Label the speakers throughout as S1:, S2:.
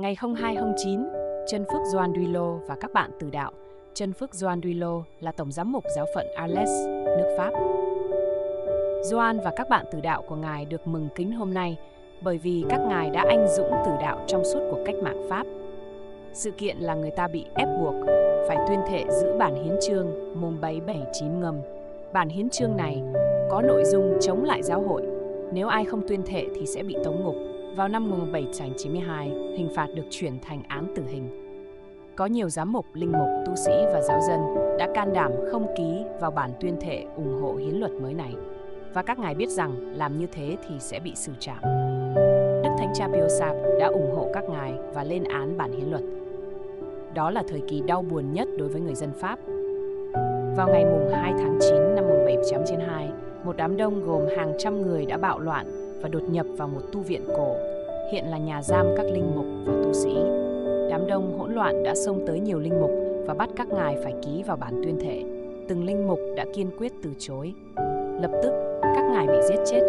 S1: Ngày 0209, Trân Phước Doan Duilo và các bạn từ đạo. Trân Phước Doan Duilo là Tổng Giám mục giáo phận Arles, nước Pháp. Doan và các bạn từ đạo của Ngài được mừng kính hôm nay bởi vì các ngài đã anh dũng tử đạo trong suốt cuộc cách mạng Pháp. Sự kiện là người ta bị ép buộc phải tuyên thệ giữ bản hiến chương mùng 779 ngầm. Bản hiến chương này có nội dung chống lại giáo hội. Nếu ai không tuyên thệ thì sẽ bị tống ngục. Vào năm 1792, hình phạt được chuyển thành án tử hình. Có nhiều giám mục, linh mục, tu sĩ và giáo dân đã can đảm không ký vào bản tuyên thệ ủng hộ hiến luật mới này. Và các ngài biết rằng làm như thế thì sẽ bị xử trảm. Đức Thánh Cha Pio Sap đã ủng hộ các ngài và lên án bản hiến luật. Đó là thời kỳ đau buồn nhất đối với người dân Pháp. Vào ngày mùng 2 tháng 9 năm 1792, một đám đông gồm hàng trăm người đã bạo loạn và đột nhập vào một tu viện cổ, hiện là nhà giam các linh mục và tu sĩ. Đám đông hỗn loạn đã xông tới nhiều linh mục và bắt các ngài phải ký vào bản tuyên thệ. Từng linh mục đã kiên quyết từ chối. Lập tức, các ngài bị giết chết.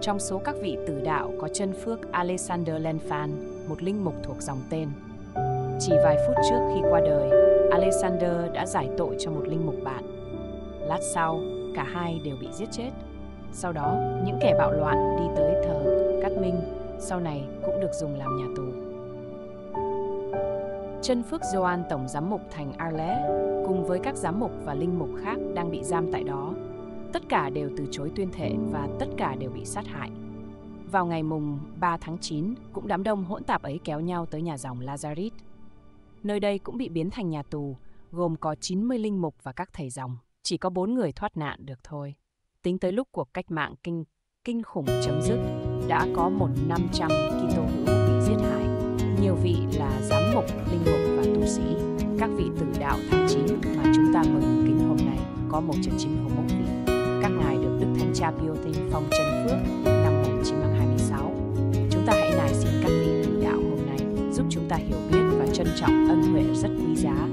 S1: Trong số các vị tử đạo có chân phước Alexander Lenfan, một linh mục thuộc dòng tên. Chỉ vài phút trước khi qua đời, Alexander đã giải tội cho một linh mục bạn. Lát sau, cả hai đều bị giết chết. Sau đó, những kẻ bạo loạn đi tới thờ Cát Minh, sau này cũng được dùng làm nhà tù. Chân Phước Gioan Tổng Giám mục thành Arles cùng với các giám mục và linh mục khác đang bị giam tại đó. Tất cả đều từ chối tuyên thệ và tất cả đều bị sát hại. Vào ngày mùng 3 tháng 9, cũng đám đông hỗn tạp ấy kéo nhau tới nhà dòng Lazarit. Nơi đây cũng bị biến thành nhà tù, gồm có 90 linh mục và các thầy dòng. Chỉ có 4 người thoát nạn được thôi. Tính tới lúc cuộc cách mạng kinh kinh khủng chấm dứt, đã có một 500 Kitô hữu bị giết hại. Nhiều vị là giám mục, linh mục và tu sĩ. Các vị tử đạo tháng 9 mà chúng ta mừng kính hôm nay có 191 vị. Các ngài được Đức Thánh Cha Pio Tinh phong chân phước năm 1926. Chúng ta hãy nài xin các vị tử đạo hôm nay giúp chúng ta hiểu biết và trân trọng ân huệ rất quý giá